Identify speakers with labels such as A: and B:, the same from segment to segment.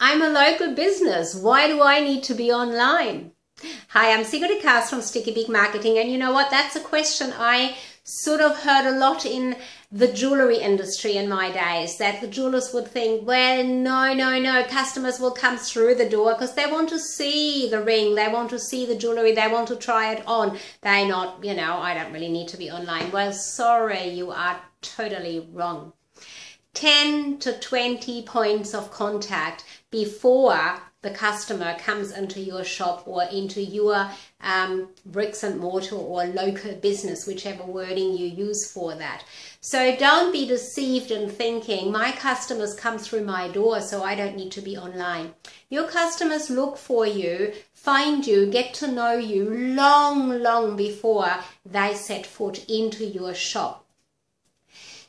A: I'm a local business. Why do I need to be online? Hi, I'm Sigrid Kaas from Stickybeak Marketing. And you know what? That's a question I sort of heard a lot in the jewelry industry in my days that the jewelers would think, well, no, no, no, customers will come through the door because they want to see the ring, they want to see the jewelry, they want to try it on. They're not, you know, I don't really need to be online. Well, sorry, you are totally wrong. 10 to 20 points of contact before the customer comes into your shop or into your um, bricks and mortar or local business, whichever wording you use for that. So don't be deceived in thinking my customers come through my door, so I don't need to be online. Your customers look for you, find you, get to know you long, long before they set foot into your shop.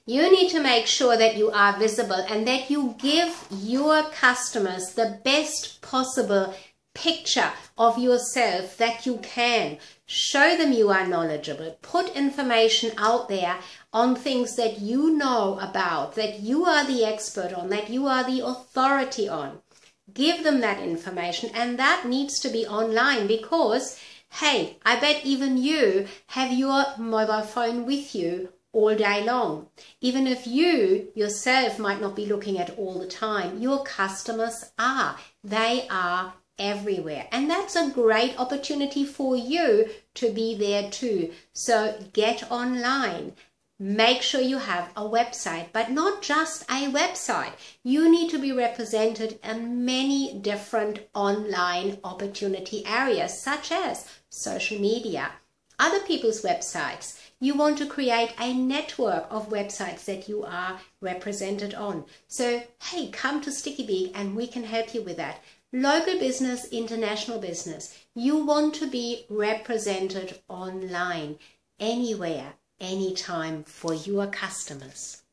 A: You need to make sure that you are visible and that you give your customers the best possible picture of yourself that you can. Show them you are knowledgeable. Put information out there on things that you know about, that you are the expert on, that you are the authority on. Give them that information and that needs to be online because, hey, I bet even you have your mobile phone with you all day long. Even if you yourself might not be looking at all the time, your customers are. They are everywhere. And that's a great opportunity for you to be there too. So get online. Make sure you have a website, but not just a website. You need to be represented in many different online opportunity areas, such as social media, other people's websites, you want to create a network of websites that you are represented on. So, hey, come to Sticky and we can help you with that. Local business, international business. You want to be represented online, anywhere, anytime for your customers.